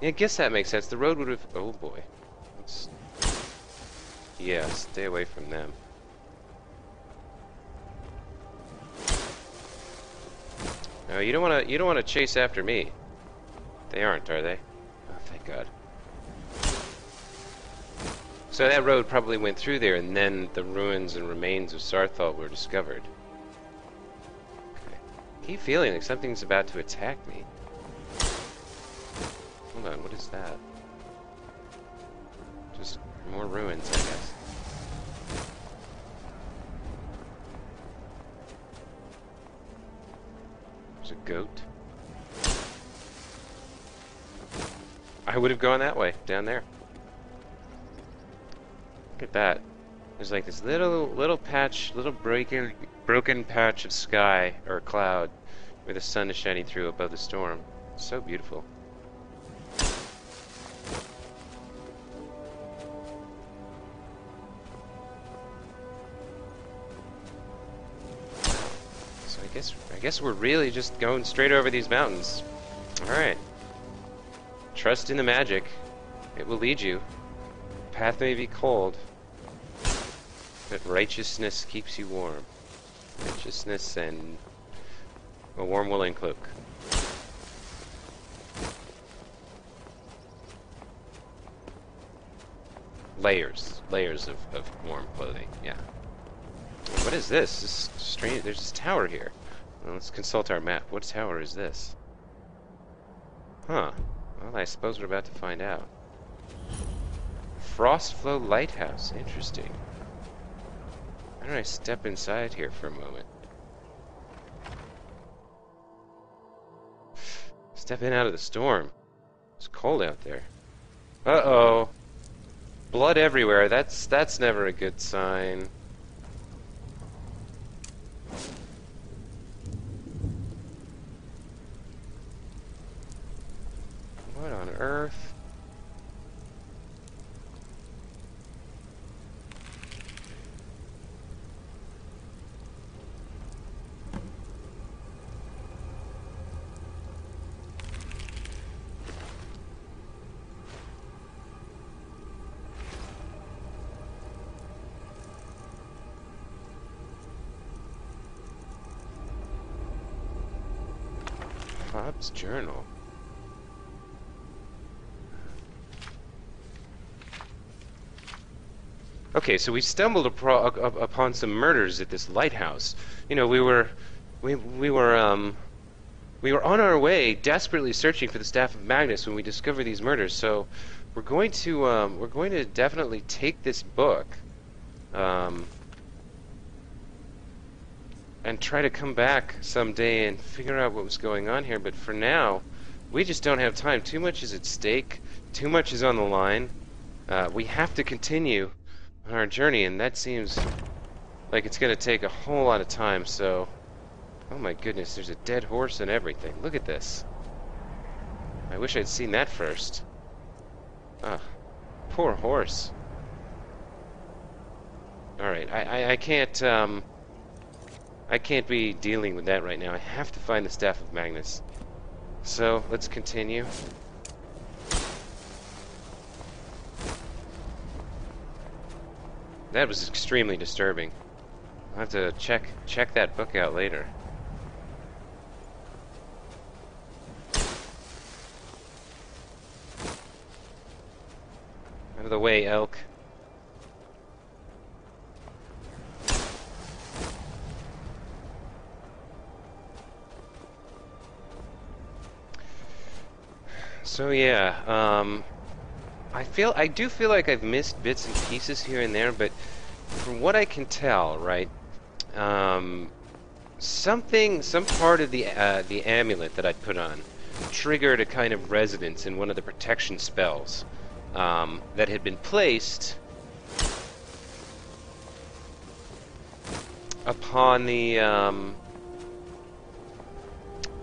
I guess that makes sense. The road would have. Oh boy. Let's... Yeah, stay away from them. No, you don't want to. You don't want to chase after me. They aren't, are they? Oh, thank God. So that road probably went through there, and then the ruins and remains of Saarthal were discovered. Okay. keep feeling like something's about to attack me. Hold on, what is that? Just more ruins, I guess. There's a goat. I would have gone that way, down there. Look at that. There's like this little little patch, little broken broken patch of sky or cloud where the sun is shining through above the storm. It's so beautiful. I guess I guess we're really just going straight over these mountains. All right. Trust in the magic. It will lead you. The path may be cold, but righteousness keeps you warm. Righteousness and a warm woolen cloak. Layers. Layers of, of warm clothing, yeah. What is this? This is strange. There's this tower here. Let's consult our map. What tower is this? Huh. Well, I suppose we're about to find out. Frostflow Lighthouse. Interesting. Why don't I step inside here for a moment? Step in out of the storm. It's cold out there. Uh-oh. Blood everywhere. That's that's never a good sign. What on earth? Bob's journal. Okay, so we stumbled upon some murders at this lighthouse. You know, we were, we we were um, we were on our way, desperately searching for the staff of Magnus when we discovered these murders. So, we're going to um, we're going to definitely take this book, um, and try to come back someday and figure out what was going on here. But for now, we just don't have time. Too much is at stake. Too much is on the line. Uh, we have to continue on our journey, and that seems like it's going to take a whole lot of time, so... Oh my goodness, there's a dead horse and everything. Look at this. I wish I'd seen that first. Ah, poor horse. Alright, I, I, I can't, um... I can't be dealing with that right now. I have to find the Staff of Magnus. So, let's continue. That was extremely disturbing. I'll have to check check that book out later. Out of the way, elk. So yeah, um, I feel I do feel like I've missed bits and pieces here and there, but from what I can tell, right, um, something, some part of the uh, the amulet that I put on triggered a kind of resonance in one of the protection spells um, that had been placed upon the um,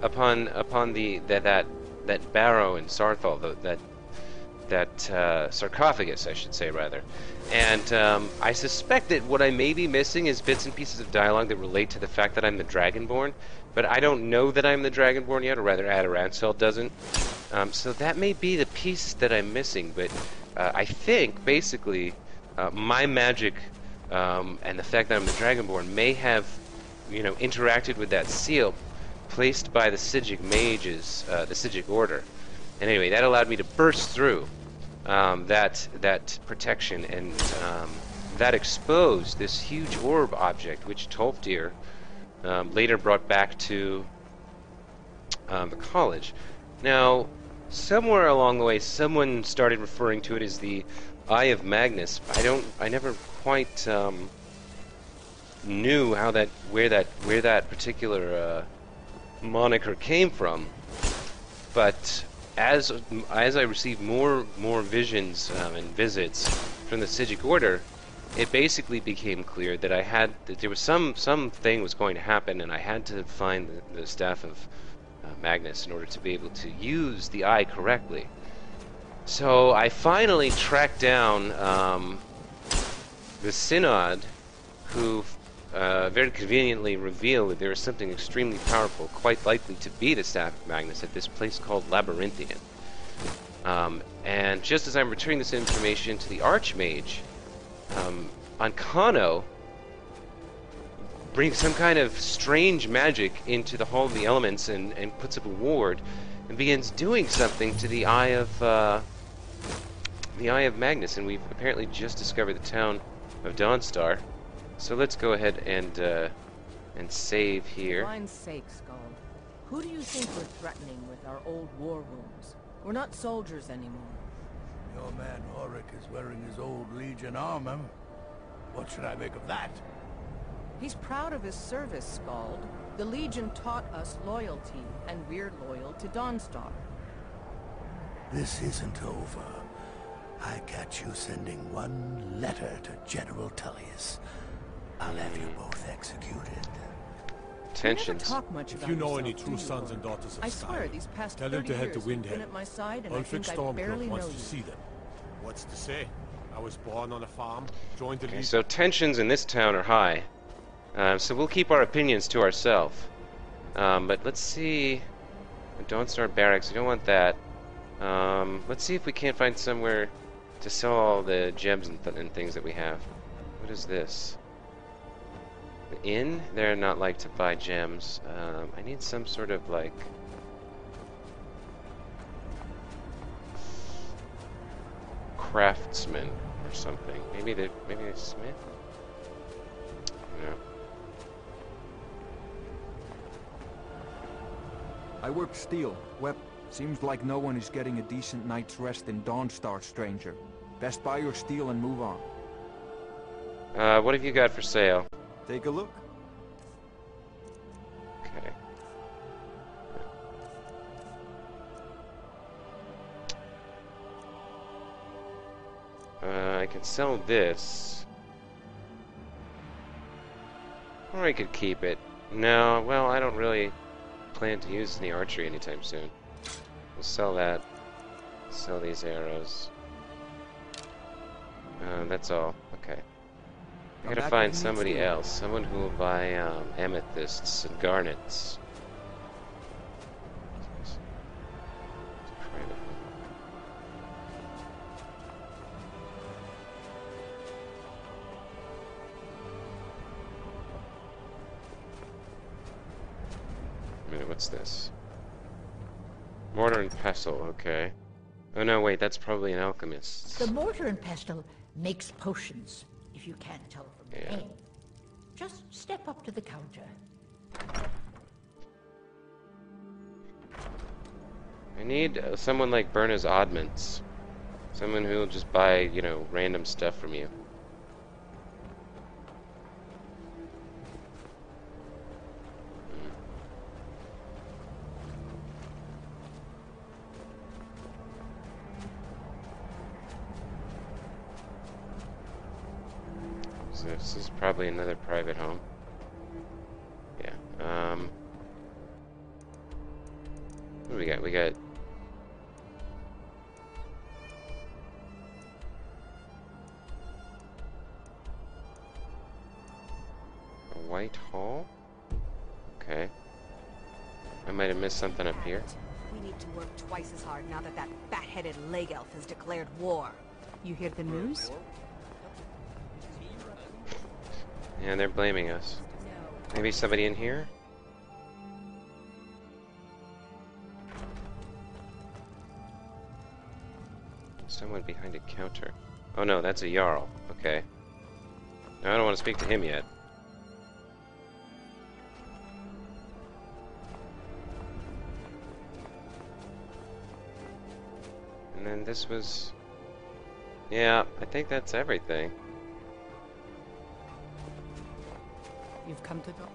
upon upon the that that that barrow in Saarthal, the, that that uh, sarcophagus, I should say, rather. And um, I suspect that what I may be missing is bits and pieces of dialogue that relate to the fact that I'm the Dragonborn, but I don't know that I'm the Dragonborn yet, or rather Adarancel doesn't. Um, so that may be the piece that I'm missing, but uh, I think basically uh, my magic um, and the fact that I'm the Dragonborn may have, you know, interacted with that seal placed by the Psijic mages, uh, the Psijic order. And anyway, that allowed me to burst through um, that that protection, and um, that exposed this huge orb object, which Tolfdir um, later brought back to um, the college. Now, somewhere along the way, someone started referring to it as the Eye of Magnus. I don't. I never quite um, knew how that, where that, where that particular uh, moniker came from. But as as I received more more visions um, and visits from the Psijic Order, it basically became clear that I had that there was some something was going to happen, and I had to find the, the staff of uh, Magnus in order to be able to use the eye correctly. So I finally tracked down um, the Synod, who uh, very conveniently reveal that there is something extremely powerful, quite likely to be the Staff of Magnus, at this place called Labyrinthian. Um, and just as I'm returning this information to the Archmage, um, Ancano brings some kind of strange magic into the Hall of the Elements and, and puts up a ward and begins doing something to the Eye of uh, the Eye of Magnus, and we've apparently just discovered the town of Dawnstar. So let's go ahead and uh, and save here. For sake, Skald. Who do you think we're threatening with our old war wounds? We're not soldiers anymore. Your man Horik is wearing his old Legion armor. What should I make of that? He's proud of his service, Skald. The Legion taught us loyalty, and we're loyal to Dawnstar. This isn't over. I catch you sending one letter to General Tullius. I'll have you both executed. Tensions. Talk much If about you know any true you, sons and daughters of I swear, Skyrim, these past tell them to head to years you've been Windhelm. at my side, and I Ulfric Stormcloak barely know wants you. to see them. What's to say? I was born on a farm, joined the Okay, so tensions in this town are high. Uh, so we'll keep our opinions to ourselves. Um, but let's see. Dawnstar Barracks, we don't want that. Um, let's see if we can't find somewhere to sell all the gems and, th and things that we have. What is this? Inn? They're not like to buy gems. Um, I need some sort of like... craftsman or something. Maybe the maybe the smith? No. I work steel. Well, seems like no one is getting a decent night's rest in Dawnstar, stranger. Best buy your steel and move on. Uh, what have you got for sale? Take a look. Okay. Uh, I can sell this. Or I could keep it. No, well, I don't really plan to use the archery anytime soon. We'll sell that. Sell these arrows. Uh, that's all. I gotta find if you need somebody else. Someone who will buy um, amethysts and garnets. Private. A minute, what's this? Mortar and pestle, okay. Oh no, wait, that's probably an alchemist. The mortar and pestle makes potions, if you can't tell from the Yeah. name. Just step up to the counter. I need uh, someone like Birna's Oddments. Someone who will just buy, you know, random stuff from you. This is probably another private home. Yeah. Um. What do we got? We got. A white hall? Okay. I might have missed something up here. We need to work twice as hard now that that fat-headed leg elf has declared war. You hear the news? Yeah, they're blaming us. Maybe somebody in here? Someone behind a counter. Oh no, that's a Jarl. Okay. No, I don't want to speak to him yet. And then this was... Yeah, I think that's everything. You've come to the...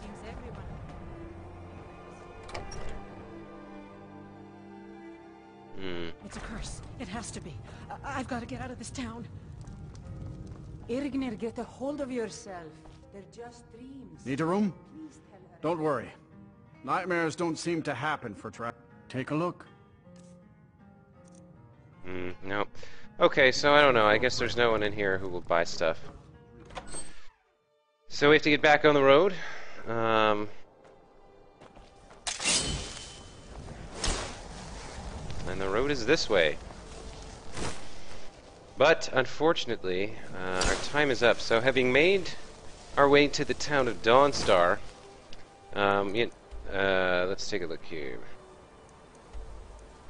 Seems everyone. Hmm. It's a curse. It has to be. I- I've got to get out of this town. Irignir, get a hold of yourself. They're just dreams. Need a room? Please tell her. Don't worry. Nightmares don't seem to happen for tra- Take a look. Hmm, no. Okay, so I don't know. I guess there's no one in here who will buy stuff. So we have to get back on the road. Um, and the road is this way. But, unfortunately, uh, our time is up. So having made our way to the town of Dawnstar, um, uh, let's take a look here.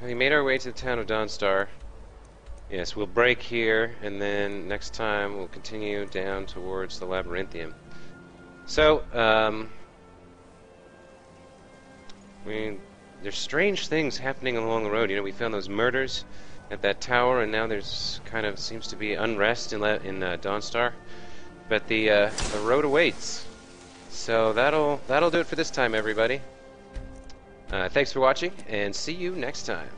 Having made our way to the town of Dawnstar, yes, we'll break here, and then next time we'll continue down towards the Labyrinthium. So, um, I mean, there's strange things happening along the road. You know, we found those murders at that tower, and now there's kind of seems to be unrest in in uh, Dawnstar. But the uh, the road awaits. So that'll that'll do it for this time, everybody. Uh, thanks for watching, and see you next time.